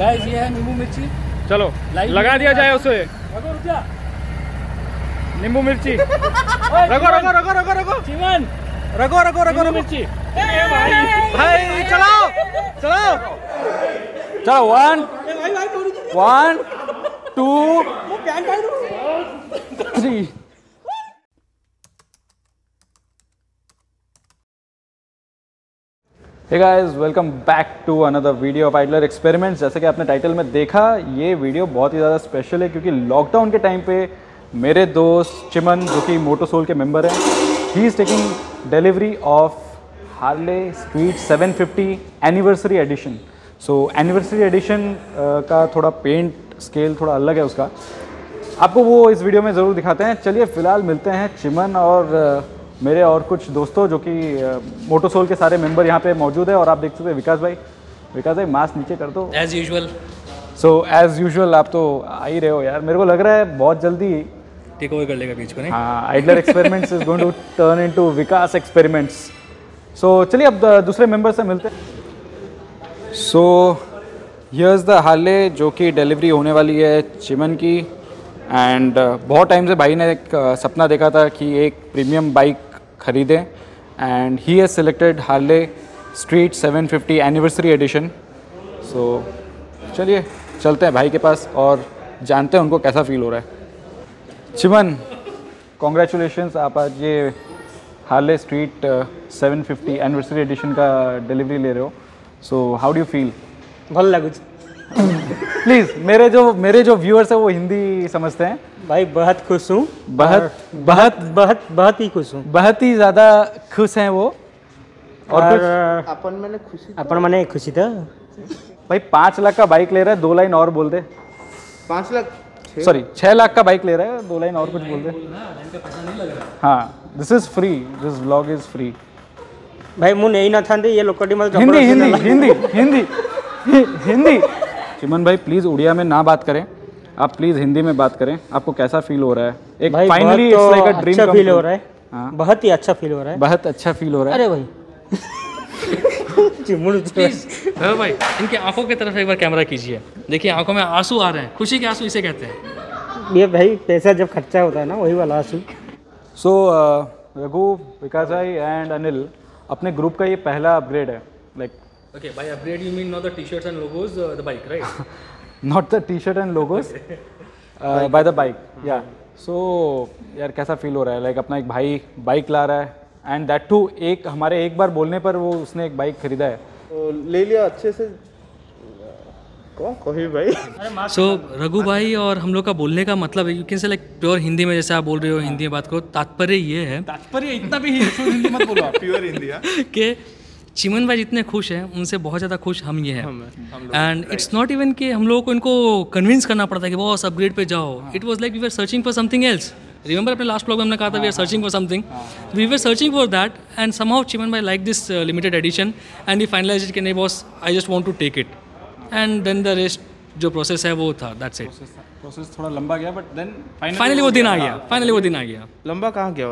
Guys ये है नींबू मिर्ची। चलो लगा दिया जाए उसे। रगो रुक जा। नींबू मिर्ची। रगो रगो रगो रगो रगो। चिमन। रगो रगो रगो नींबू रगो। मिर्ची। भाई। चलाओ चलाओ चलो। One one two three hey guys welcome back to another video of idler experiments जैसे कि आपने टाइटल में देखा ये वीडियो बहुत ही ज़्यादा स्पेशल है क्योंकि लॉकडाउन के टाइम पे मेरे दोस्त चिमन जो कि मोटोसोल के मेंबर हैं he is taking delivery of Harley Street 750 anniversary edition so anniversary edition का थोड़ा पेंट स्केल थोड़ा अलग है उसका। आपको वो इस वीडियो में ज़रूर दिखाते हैं। चलिए फ़िलहाल मिलते हैं चिमन और अ, मेरे और कुछ दोस्तों जो कि मोटोसोल के सारे मेंबर यहाँ पे मौजूद है और आप देख सकते हैं विकास भाई। विकास भाई मास्क नीचे कर दो। As usual so as usual आप तो आ ही रहे हो यार। मेरे को लग रहा है बहुत जल्दी टेक ओवर कर लेगा बीच को नहीं? हाँ idler experiments is going to turn into Vikas experiments so चलिए अब दूसरे मेंबर से मिलते हैं। सो यर्स द हाले जो कि डिलीवरी होने वाली है चिमन की। एंड uh, बहुत टाइम से भाई ने एक uh, सपना देखा था कि एक प्रीमियम बाइक ख़रीदें। And he has selected Harley Street 750 anniversary edition so चलिए चलते हैं भाई के पास और जानते हैं उनको कैसा फील हो रहा है। चिमन कॉन्ग्रेचुलेशन आप आज ये हार्ले स्ट्रीट 750 एनिवर्सरी एडिशन का डिलीवरी ले रहे हो। So how do you feel भल लगे प्लीज़ मेरे जो मेरे जो व्यूअर्स हैं वो हिंदी समझते हैं। भाई बहुत खुश हूँ। बहुत बहुत बहुत बहुत ही खुश हूँ। बहुत ही ज़्यादा खुश हैं वो। और, अपन मैंने खुशी तो- अपन मैंने खुशी था भाई पाँच लाख का बाइक ले रहा है दो लाइन और बोल दे। पाँच लाख सॉरी छः लाख का बाइक ले रहा है दो लाइन और कुछ बोल दे। हाँ this is free this blog is free भाई मुँह नहीं ना था ये लोग हिंदी हिंदी हिंदी हिंदी हिंदी। चिमन भाई प्लीज़ उड़िया में ना बात करें। आप प्लीज़ हिंदी में बात करें। आपको कैसा फील हो रहा है? एक फाइनली तो लाइक अ ड्रीम अच्छा फील हो रहा है। हाँ। बहुत ही अच्छा फील हो रहा है। बहुत अच्छा फील हो रहा है। अरे भाई। भाई इनकी आँखों की तरफ़ एक बार कैमरा कीजिए। देखिए आँखों में आँसू आ रहे हैं। खुशी के आँसू इसे कहते हैं। ये भाई पैसा जब खर्चा होता है ना वही वाला आँसू। सो रघु विकास भाई एंड अनिल अपने ग्रुप का ये पहला अपग्रेड है। Like okay by upgrade you mean not the T-shirts and logos the bike right not the T-shirt and logos buy the bike या सो यार कैसा फील हो रहा है? लाइक अपना एक भाई बाइक ला रहा है एंड दैट टू एक हमारे एक बार बोलने पर वो उसने एक बाइक खरीदा है। तो ले लिया अच्छे से। कौन? भाई? सो रघु भाई और हम लोग का बोलने का मतलब है you can say like pure Hindi में जैसे आप बोल रहे हो हिंदी में बात करो तात्पर्य ये है तात्पर्य इतना भी हिंदी मत बोलो प्योर इंडिया कि चिमन भाई जितने खुश हैं उनसे बहुत ज़्यादा खुश हम ये हैं। एंड इट्स नॉट इवन कि हम लोगों को इनको कन्विंस करना पड़ता है कि बॉस अपग्रेड पे जाओ। It was like we are searching for something else remember अपने लास्ट ब्लॉग में हमने कहा था we are searching for something we were searching for that and somehow Chiman भाई like this limited edition and we finalise it के नहीं boss I just want to take it and then the rest जो process है वो था that's it process थोड़ा लंबा गया बट देन फाइनली वो दिन आ गया फाइनली वो दिन आ गया। लंबा कहाँ गया?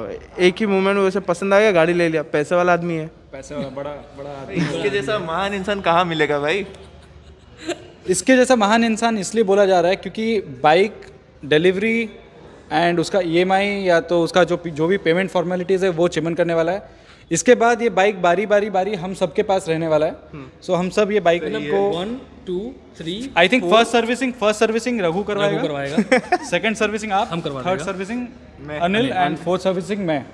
एक ही मोमेंट वैसे पसंद आ गया गाड़ी ले लिया। पैसे वाला आदमी है। पैसे वाला बड़ा बड़ा इसके जैसा महान इंसान कहाँ मिलेगा भाई? इसके जैसा महान इंसान इसलिए बोला जा रहा है क्योंकि बाइक डिलीवरी एंड उसका ईएमआई या तो उसका जो जो भी पेमेंट फॉर्मेलिटीज़ है वो चिमन करने वाला है। इसके बाद ये बाइक बारी बारी बारी हम सबके पास रहने वाला है। सो हम सब ये बाइक को one two three I think first servicing first servicing Raghu करवाएगा। करवाएगा। सेकंड सर्विसिंग आप हम करवा third servicing Anil and fourth servicing मैं।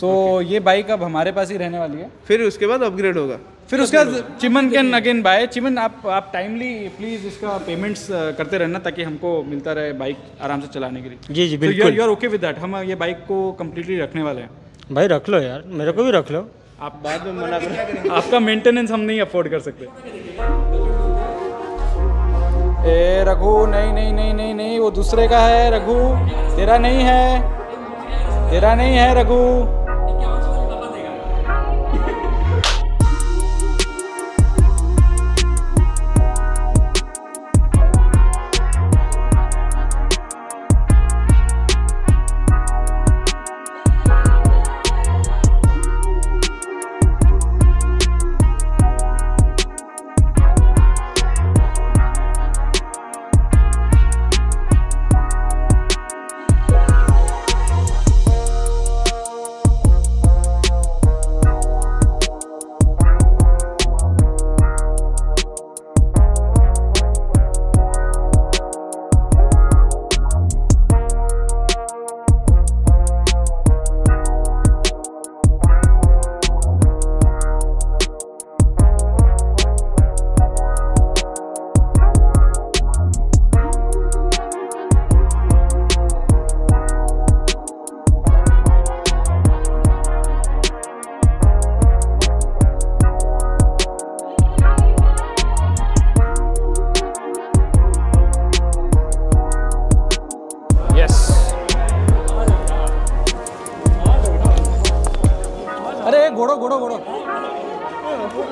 सो ये बाइक अब हमारे पास ही रहने वाली है। फिर उसके बाद अपग्रेड होगा। फिर उसके बाद Chiman can again buy Chiman आप आप टाइमली प्लीज़ इसका पेमेंट्स करते रहना ताकि हमको मिलता रहे बाइक आराम से चलाने के लिए. जी जी बिल्कुल. You are okay with that हम ये बाइक को कम्प्लीटली रखने वाले हैं. भाई रख लो यार. मेरे को भी रख लो. आप बाद में मना करें आपका मेंटेनेंस हम नहीं अफोर्ड कर सकते. ए रघु नहीं नहीं नहीं नहीं नहीं वो दूसरे का है रघु. तेरा नहीं है. तेरा नहीं है रघु.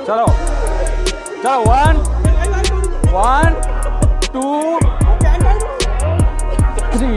चलो। चलो one one two three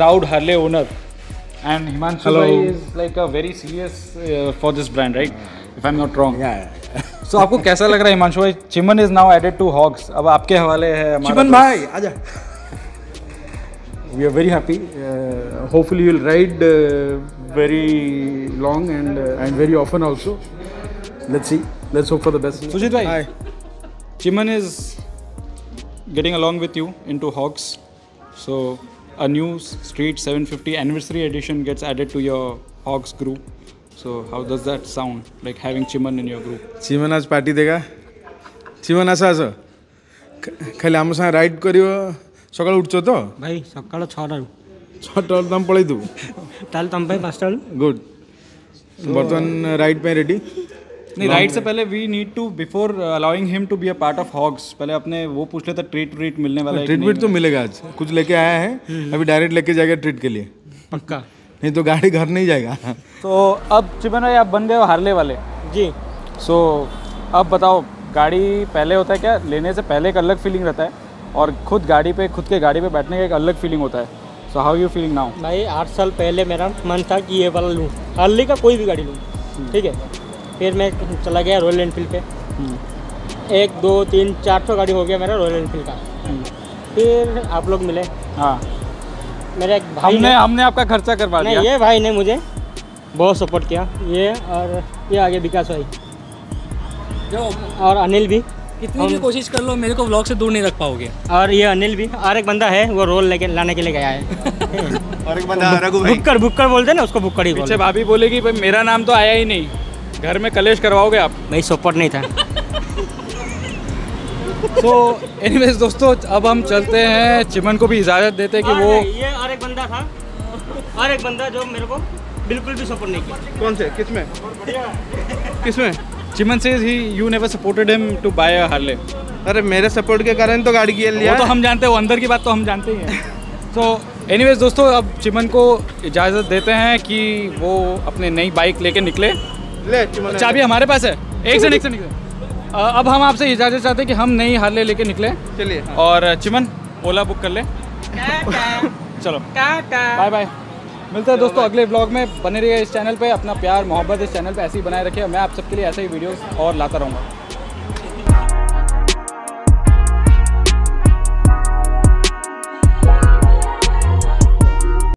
proud Harley owner. And Himanshu Hello. bhai is like a very serious uh, for this brand, right? If I'm not wrong. Yeah. So आपको कैसा लग रहा है हिमांशु भाई Chiman is now added to Hogs अब आपके हवाले है हमारा चिमन। भाई आजा we are very happy uh, hopefully you'll ride uh, very long and uh, and very often also let's see let's hope for the best Sujeet भाई Chiman is getting along with you into hogs so a new Street 750 anniversary edition gets added to your Hogs group. So how does that sound? Like having Chiman in your group? Chiman आज party देगा? Chiman आसा आसा? खाली आम संग ride करियो सकाल उठछो तो? भाई सकाल 6 टा 6 टा तम पळै दू. ताल तम भाई 5 टा. गुड. बर्तन राइड पे रेडी? नहीं राइट से पहले we need to before allowing him to be a part of Hogs पहले अपने वो पूछ लेते ट्रीट ट्रीट मिलने वाला है कि ट्रीटमेंट नहीं तो मिलेगा आज। कुछ लेके आया है अभी डायरेक्ट लेके जाएगा ट्रीट के लिए। पक्का। नहीं तो गाड़ी घर नहीं जाएगा। तो अब चिमन भाई आप बन गए हो हार्ले वाले। जी। सो अब बताओ गाड़ी पहले होता है क्या? लेने से पहले एक अलग फीलिंग रहता है और खुद गाड़ी पे खुद के गाड़ी पे बैठने का एक अलग फीलिंग होता है। So how you feeling now भाई आठ साल पहले मेरा मन था कि ये वाला लूँ। हार्ली का कोई भी गाड़ी लूँ। ठीक है? फिर मैं चला गया रॉयल एनफील्ड पे। एक दो तीन चार सौ गाड़ी हो गया मेरा रॉयल एनफील्ड का। फिर आप लोग मिले। हाँ। मेरे एक भाई हमने हमने आपका खर्चा करवा दिया। ये भाई ने मुझे बहुत सपोर्ट किया। ये और ये आगे विकास भाई। जो और अनिल भी। कितनी भी कोशिश कर लो मेरे को व्लॉग से दूर नहीं रख पाओगे। और ये अनिल भी। और एक बंदा है वो रोल लेके लाने के लिए गया है। और एक बंदा रघु भाई। बुक्कर बुक्कर बोलते ना उसको बुक्कर ही पीछे भाभी बोलेगी भाई मेरा नाम तो आया ही नहीं। घर में कलेश करवाओगे आप? नहीं सपोर्ट नहीं था। तो एनीवेज दोस्तों अब हम चलते हैं। चिमन को भी इजाज़त देते हैं कि वो ये और एक बंदा था। और एक बंदा जो मेरे को बिल्कुल भी सपोर्ट नहीं किया। कौन से? किसमें किसमें चिमन से he you never supported him to buy a Harley अरे मेरे सपोर्ट के कारण तो गाड़ी की लिया। वो तो हम जानते हैं वो अंदर की बात तो हम जानते ही हैं। तो एनीवेज दोस्तों अब चिमन को इजाज़त देते हैं कि वो अपने नई बाइक लेके निकले। ले चाबी हमारे पास है। एक से एक से निकले अब हम आपसे इजाज़त चाहते हैं कि हम नई हार ले लेके निकले। चलिए और चिमन ओला बुक कर ले। चलो। Bye bye. मिलते हैं दोस्तों अगले ब्लॉग में। बने रहिए इस चैनल पे। अपना प्यार मोहब्बत इस चैनल पे ऐसे ही बनाए रखिए। मैं आप सबके लिए ऐसे ही वीडियोस और लाता रहूँगा।